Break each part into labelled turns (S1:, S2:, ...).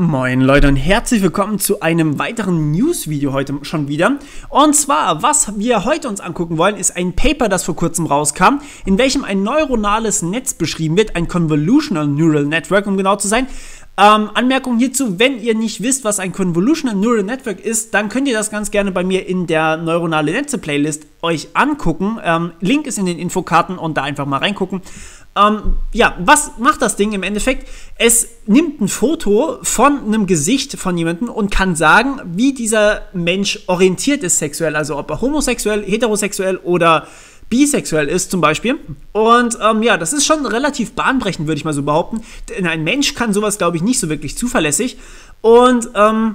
S1: Moin Leute und herzlich willkommen zu einem weiteren News-Video heute schon wieder. Und zwar, was wir heute uns angucken wollen, ist ein Paper, das vor kurzem rauskam, in welchem ein neuronales Netz beschrieben wird, ein Convolutional Neural Network, um genau zu sein. Ähm, Anmerkung hierzu, wenn ihr nicht wisst, was ein Convolutional Neural Network ist, dann könnt ihr das ganz gerne bei mir in der Neuronale Netze Playlist euch angucken. Ähm, Link ist in den Infokarten und da einfach mal reingucken. Ähm, ja, was macht das Ding im Endeffekt? Es nimmt ein Foto von einem Gesicht von jemandem und kann sagen, wie dieser Mensch orientiert ist sexuell, also ob er homosexuell, heterosexuell oder bisexuell ist zum Beispiel. Und ähm, ja, das ist schon relativ bahnbrechend, würde ich mal so behaupten. Denn ein Mensch kann sowas, glaube ich, nicht so wirklich zuverlässig. Und ähm,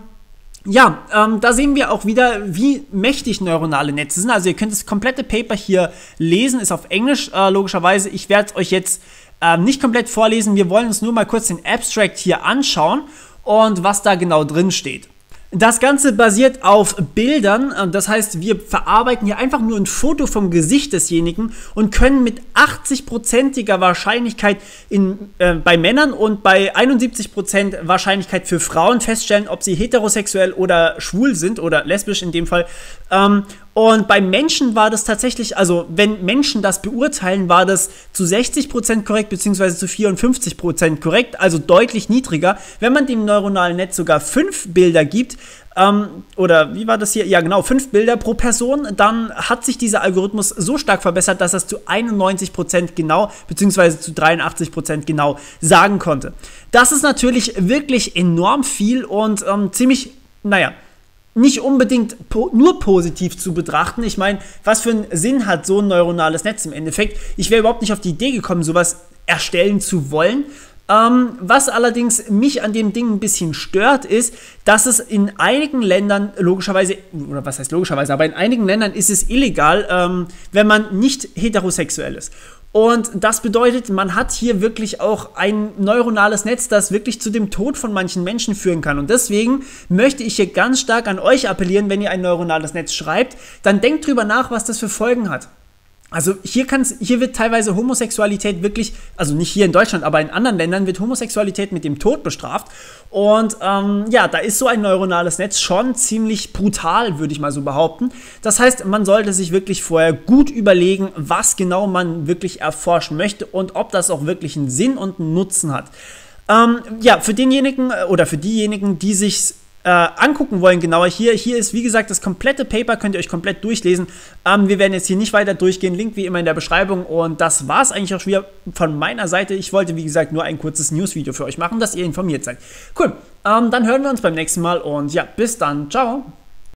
S1: ja, ähm, da sehen wir auch wieder, wie mächtig neuronale Netze sind. Also ihr könnt das komplette Paper hier lesen, ist auf Englisch äh, logischerweise. Ich werde es euch jetzt äh, nicht komplett vorlesen. Wir wollen uns nur mal kurz den Abstract hier anschauen und was da genau drin steht. Das Ganze basiert auf Bildern, äh, das heißt, wir verarbeiten hier einfach nur ein Foto vom Gesicht desjenigen und können mit 80%iger Wahrscheinlichkeit in, äh, bei Männern und bei 71% Wahrscheinlichkeit für Frauen feststellen, ob sie heterosexuell oder schwul sind oder lesbisch in dem Fall. Ähm, und bei Menschen war das tatsächlich, also wenn Menschen das beurteilen, war das zu 60% korrekt beziehungsweise zu 54% korrekt, also deutlich niedriger. Wenn man dem neuronalen Netz sogar fünf Bilder gibt, ähm, oder wie war das hier? Ja, genau, fünf Bilder pro Person, dann hat sich dieser Algorithmus so stark verbessert, dass er es zu 91% genau, beziehungsweise zu 83% genau sagen konnte. Das ist natürlich wirklich enorm viel und ähm, ziemlich, naja, nicht unbedingt po nur positiv zu betrachten. Ich meine, was für einen Sinn hat so ein neuronales Netz im Endeffekt? Ich wäre überhaupt nicht auf die Idee gekommen, sowas erstellen zu wollen. Ähm, was allerdings mich an dem Ding ein bisschen stört, ist, dass es in einigen Ländern logischerweise, oder was heißt logischerweise, aber in einigen Ländern ist es illegal, ähm, wenn man nicht heterosexuell ist. Und das bedeutet, man hat hier wirklich auch ein neuronales Netz, das wirklich zu dem Tod von manchen Menschen führen kann. Und deswegen möchte ich hier ganz stark an euch appellieren, wenn ihr ein neuronales Netz schreibt, dann denkt drüber nach, was das für Folgen hat. Also hier, kann's, hier wird teilweise Homosexualität wirklich, also nicht hier in Deutschland, aber in anderen Ländern wird Homosexualität mit dem Tod bestraft. Und ähm, ja, da ist so ein neuronales Netz schon ziemlich brutal, würde ich mal so behaupten. Das heißt, man sollte sich wirklich vorher gut überlegen, was genau man wirklich erforschen möchte und ob das auch wirklich einen Sinn und einen Nutzen hat. Ähm, ja, für denjenigen äh, oder für diejenigen, die sich äh, angucken wollen, genauer hier, hier ist wie gesagt das komplette Paper, könnt ihr euch komplett durchlesen. Ähm, wir werden jetzt hier nicht weiter durchgehen, Link wie immer in der Beschreibung und das war es eigentlich auch schon wieder von meiner Seite. Ich wollte wie gesagt nur ein kurzes News-Video für euch machen, dass ihr informiert seid. Cool, ähm, dann hören wir uns beim nächsten Mal und ja, bis dann, ciao.